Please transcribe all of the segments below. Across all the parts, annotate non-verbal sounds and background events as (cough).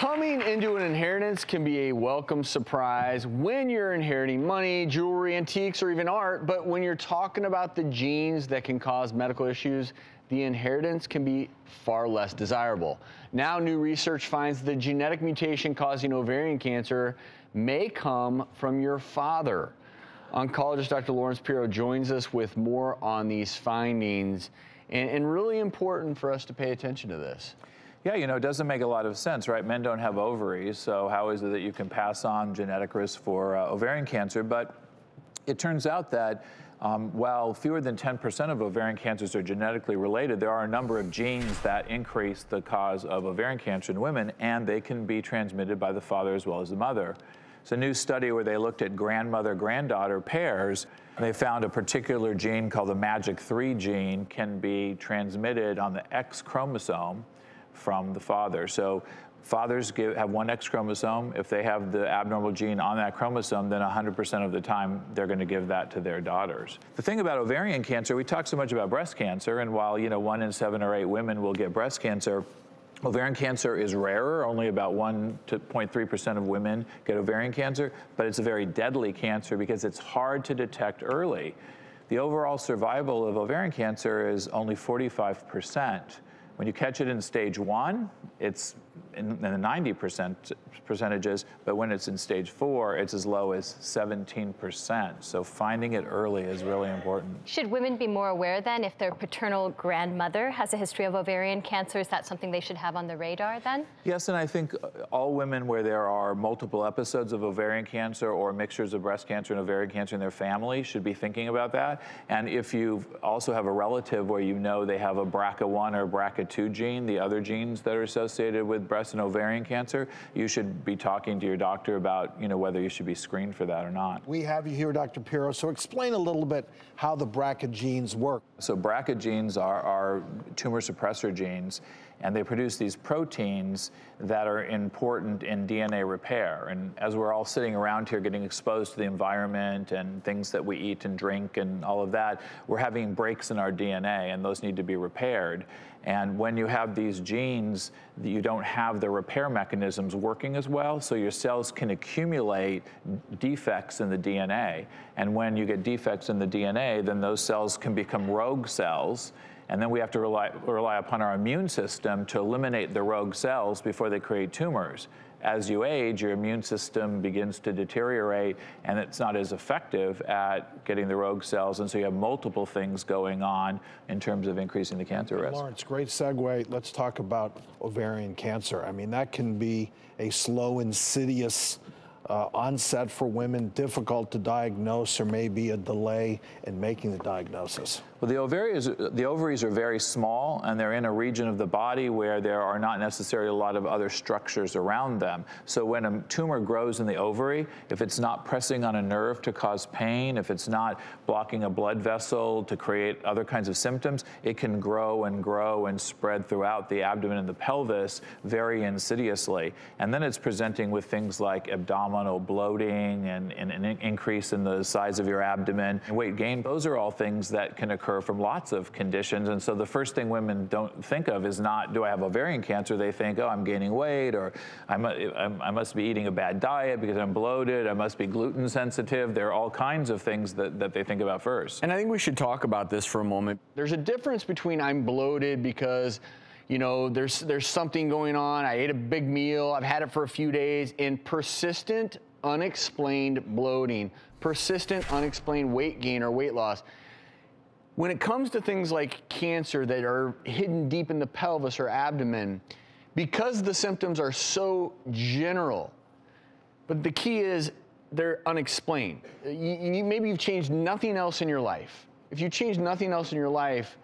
Coming into an inheritance can be a welcome surprise when you're inheriting money, jewelry, antiques, or even art. But when you're talking about the genes that can cause medical issues, the inheritance can be far less desirable. Now, new research finds the genetic mutation causing ovarian cancer may come from your father. Oncologist Dr. Lawrence Piro joins us with more on these findings, and, and really important for us to pay attention to this. Yeah, you know, it doesn't make a lot of sense, right? Men don't have ovaries, so how is it that you can pass on genetic risk for uh, ovarian cancer? But it turns out that um, while fewer than 10% of ovarian cancers are genetically related, there are a number of genes that increase the cause of ovarian cancer in women, and they can be transmitted by the father as well as the mother. It's a new study where they looked at grandmother granddaughter pairs. And they found a particular gene called the MAGEC3 gene can be transmitted on the X chromosome from the father. So fathers give, have one X chromosome. If they have the abnormal gene on that chromosome, then 100% of the time they're going to give that to their daughters. The thing about ovarian cancer, we talk so much about breast cancer, and while you know one in seven or eight women will get breast cancer, Ovarian cancer is rarer, only about 1 to 0.3% of women get ovarian cancer, but it's a very deadly cancer because it's hard to detect early. The overall survival of ovarian cancer is only 45%. When you catch it in stage one, it's in, in the 90% percentages, but when it's in stage four, it's as low as 17%. So finding it early is really important. Should women be more aware then if their paternal grandmother has a history of ovarian cancer? Is that something they should have on the radar then? Yes, and I think uh, all women where there are multiple episodes of ovarian cancer or mixtures of breast cancer and ovarian cancer in their family should be thinking about that. And if you also have a relative where you know they have a BRCA1 or BRCA2 gene, the other genes that are associated with breast and ovarian cancer, you should be talking to your doctor about, you know, whether you should be screened for that or not. We have you here, Dr. Piro. So explain a little bit how the BRCA genes work. So BRCA genes are, are tumor suppressor genes and they produce these proteins that are important in DNA repair. And as we're all sitting around here getting exposed to the environment and things that we eat and drink and all of that, we're having breaks in our DNA, and those need to be repaired. And when you have these genes, you don't have the repair mechanisms working as well, so your cells can accumulate defects in the DNA. And when you get defects in the DNA, then those cells can become rogue cells and then we have to rely, rely upon our immune system to eliminate the rogue cells before they create tumors. As you age, your immune system begins to deteriorate and it's not as effective at getting the rogue cells. And so you have multiple things going on in terms of increasing the cancer risk. Lawrence, great segue. Let's talk about ovarian cancer. I mean, that can be a slow, insidious uh, onset for women, difficult to diagnose, or maybe a delay in making the diagnosis? Well, the ovaries, the ovaries are very small and they're in a region of the body where there are not necessarily a lot of other structures around them. So when a tumor grows in the ovary, if it's not pressing on a nerve to cause pain, if it's not blocking a blood vessel to create other kinds of symptoms, it can grow and grow and spread throughout the abdomen and the pelvis very insidiously. And then it's presenting with things like abdominal bloating and, and an increase in the size of your abdomen and weight gain. Those are all things that can occur occur from lots of conditions. And so the first thing women don't think of is not, do I have ovarian cancer? They think, oh, I'm gaining weight, or I'm, I must be eating a bad diet because I'm bloated, I must be gluten sensitive. There are all kinds of things that, that they think about first. And I think we should talk about this for a moment. There's a difference between I'm bloated because you know, there's there's something going on. I ate a big meal. I've had it for a few days. And persistent, unexplained bloating, persistent, unexplained weight gain or weight loss. When it comes to things like cancer that are hidden deep in the pelvis or abdomen, because the symptoms are so general, but the key is they're unexplained. You, you, maybe you've changed nothing else in your life. If you change nothing else in your life,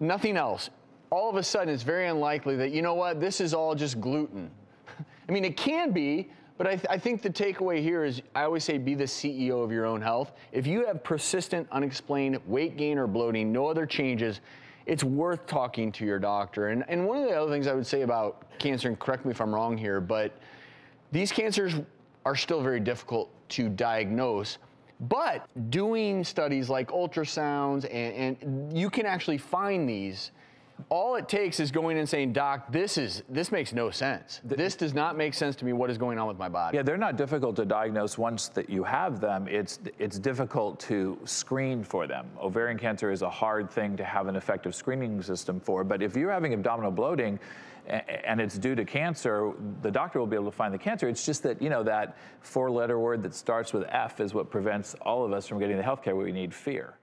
nothing else, all of a sudden it's very unlikely that, you know what, this is all just gluten. (laughs) I mean, it can be, but I, th I, think the takeaway here is I always say be the CEO of your own health. If you have persistent, unexplained weight gain or bloating, no other changes, it's worth talking to your doctor. And, and one of the other things I would say about cancer, and correct me if I'm wrong here, but these cancers are still very difficult to diagnose. But doing studies like ultrasounds, and, and you can actually find these all it takes is going and saying, "Doc, this is this makes no sense. This does not make sense to me. What is going on with my body?" Yeah, they're not difficult to diagnose once that you have them. It's it's difficult to screen for them. Ovarian cancer is a hard thing to have an effective screening system for. But if you're having abdominal bloating and it's due to cancer, the doctor will be able to find the cancer. It's just that, you know, that four letter word that starts with F is what prevents all of us from getting the healthcare we need fear.